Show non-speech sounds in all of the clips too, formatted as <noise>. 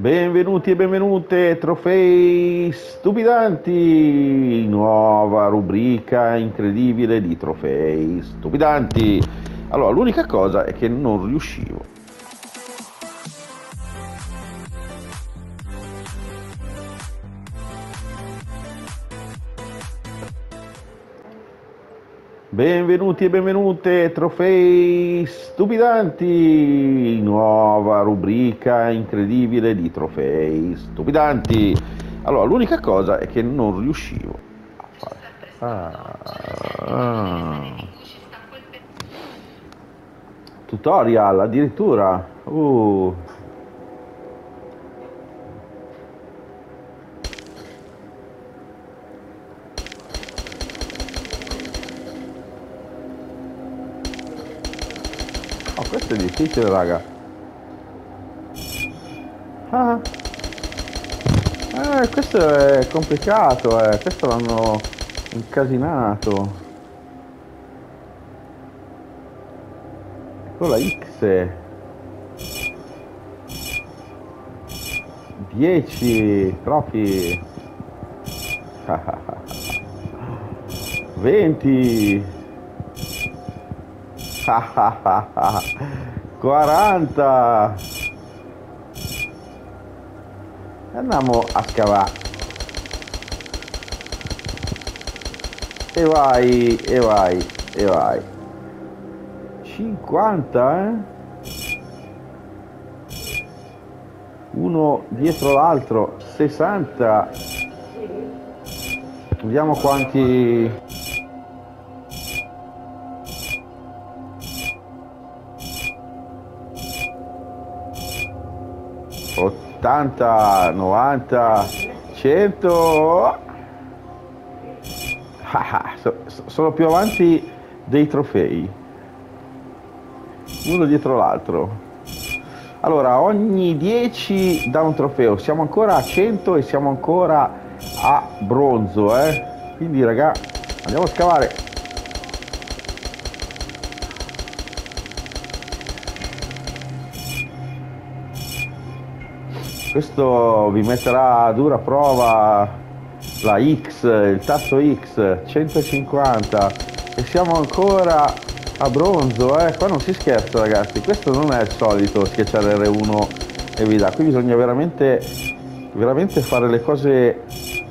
Benvenuti e benvenute, trofei stupidanti, nuova rubrica incredibile di trofei stupidanti. Allora, l'unica cosa è che non riuscivo. Benvenuti e benvenute, trofei stupidanti, nuova rubrica incredibile di trofei stupidanti. Allora, l'unica cosa è che non riuscivo a fare. Ah, ah. Tutorial addirittura. Uh. Oh, questo è difficile, raga. Ah. Eh, questo è complicato, eh. Questo l'hanno incasinato. Ecco la X. 10 troppi. 20 <laughs> 40 andiamo a scavare. E vai e vai e vai. 50 eh? uno dietro l'altro 60 vediamo quanti 80, 90, 100. Ah, so, sono più avanti dei trofei. Uno dietro l'altro. Allora, ogni 10 dà un trofeo. Siamo ancora a 100 e siamo ancora a bronzo, eh. Quindi, raga, andiamo a scavare. Questo vi metterà a dura prova la X, il tasto X 150 e siamo ancora a bronzo, eh? qua non si scherza ragazzi, questo non è il solito schiacciare R1 e vi dà, qui bisogna veramente, veramente fare le cose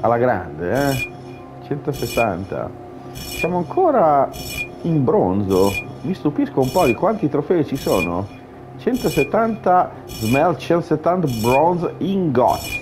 alla grande, eh? 160, siamo ancora in bronzo, mi stupisco un po' di quanti trofei ci sono. 170 smelt 170 bronze ingots.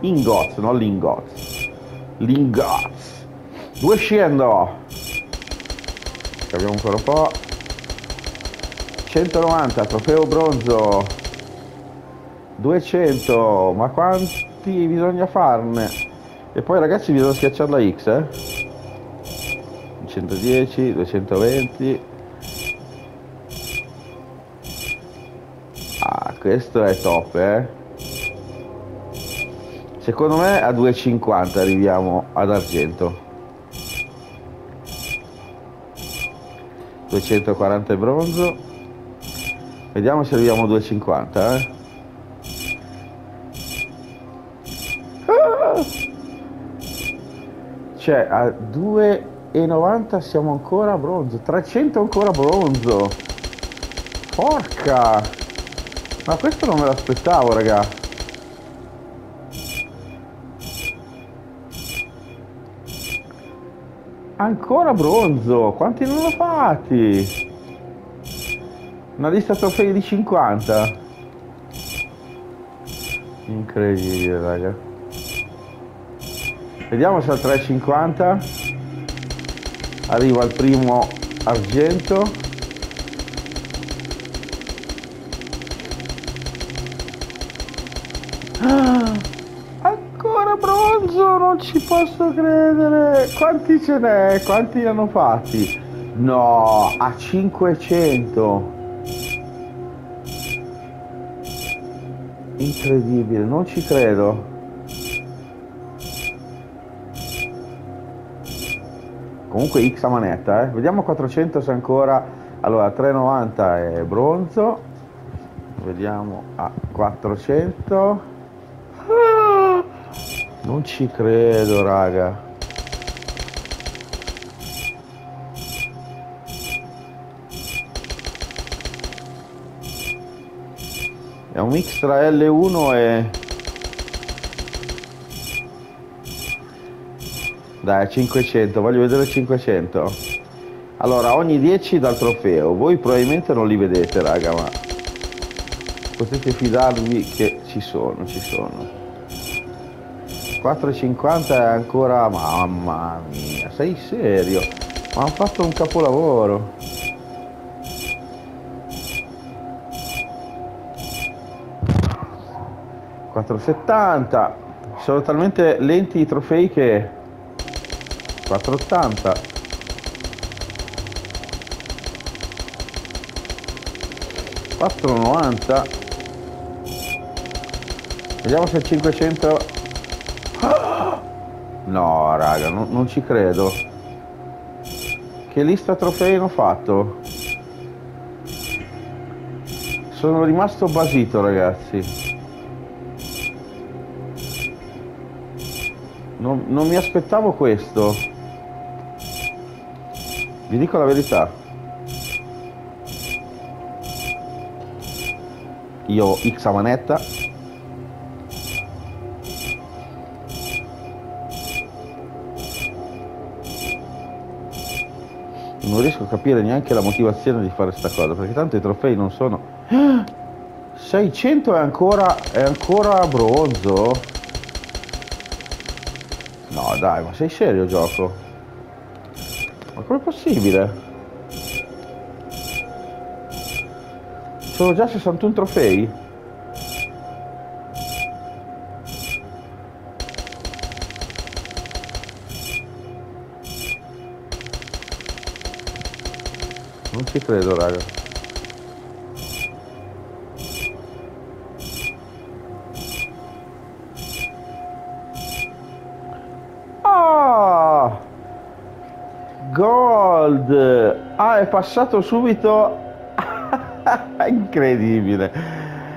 Ingots non lingots. Lingots. 200 capiamo ancora un po' 190 trofeo bronzo. 200 ma quanti bisogna farne? E poi ragazzi bisogna schiacciare la X eh. 110 220 questo è top eh. Secondo me a 2,50 arriviamo ad argento. 240 bronzo. Vediamo se arriviamo a 2,50 eh. Ah! cioè a 2,90 siamo ancora a bronzo. 300 ancora bronzo. Porca ma questo non me l'aspettavo, raga. Ancora bronzo. Quanti non l'ho fatti? Una lista trofei di 50. Incredibile, raga. Vediamo se al 350 arriva il primo argento. Non ci posso credere. Quanti ce n'è? Quanti hanno fatti? No, a 500. Incredibile, non ci credo. Comunque X a manetta, eh. Vediamo 400 se ancora... Allora, 390 è bronzo. Vediamo a 400. Non ci credo, raga. È un mix tra L1 e... Dai, 500, voglio vedere 500. Allora, ogni 10 dal trofeo. Voi probabilmente non li vedete, raga, ma... Potete fidarvi che ci sono, ci sono. 4,50 è ancora... Mamma mia, sei serio? Ma hanno fatto un capolavoro. ...4,70... Sono talmente lenti i trofei che... 4,80... 4,90 vediamo se 500 No, raga, non, non ci credo. Che lista trofei hanno fatto? Sono rimasto basito, ragazzi. Non, non mi aspettavo questo. Vi dico la verità. Io X a manetta non riesco a capire neanche la motivazione di fare sta cosa, perché tanto i trofei non sono... <gasps> 600 è ancora, è ancora bronzo? No dai, ma sei serio gioco? Ma com'è possibile? Sono già 61 trofei? Non ci credo, raga. Ah! Gold! Ah, è passato subito. <laughs> Incredibile.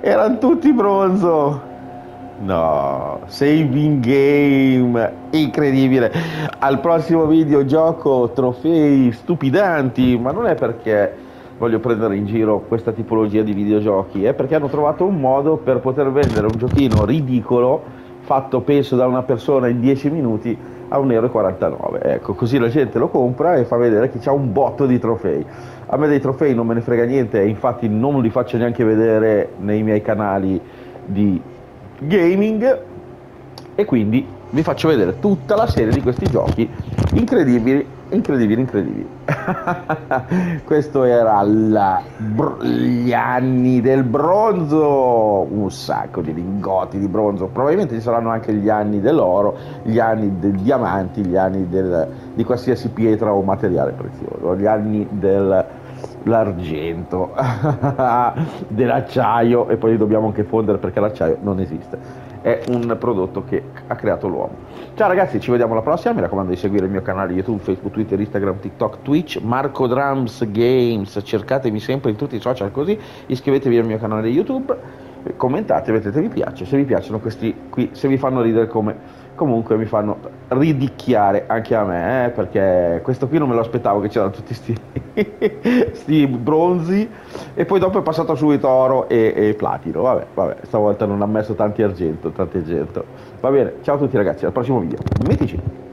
Erano tutti bronzo. No, saving game, incredibile. Al prossimo video gioco trofei stupidanti, ma non è perché voglio prendere in giro questa tipologia di videogiochi, è perché hanno trovato un modo per poter vendere un giochino ridicolo, fatto penso da una persona in 10 minuti, a 1,49 euro. Ecco, così la gente lo compra e fa vedere che c'ha un botto di trofei. A me dei trofei non me ne frega niente infatti non li faccio neanche vedere nei miei canali di gaming. E quindi vi faccio vedere tutta la serie di questi giochi incredibili, incredibili, incredibili. <laughs> Questo era la, gli anni del bronzo, un sacco di lingotti di bronzo, probabilmente ci saranno anche gli anni dell'oro, gli anni dei diamanti, gli anni del, di qualsiasi pietra o materiale prezioso, gli anni del l'argento, <laughs> dell'acciaio e poi dobbiamo anche fondere perché l'acciaio non esiste. È un prodotto che ha creato l'uomo. Ciao ragazzi, ci vediamo alla prossima. Mi raccomando di seguire il mio canale YouTube, Facebook, Twitter, Instagram, TikTok, Twitch, Marco Drums Games. Cercatemi sempre in tutti i social così. Iscrivetevi al mio canale YouTube, commentate, mettete mi piace. Se vi piacciono questi qui, se vi fanno ridere come comunque mi fanno ridicchiare anche a me, eh, perché questo qui non me lo aspettavo che c'erano tutti questi <laughs> bronzi e poi dopo è passato subito oro e, e, platino, vabbè, vabbè, stavolta non ha messo tanti argento, tanti argento. Va bene, ciao a tutti ragazzi, al prossimo video, mitici!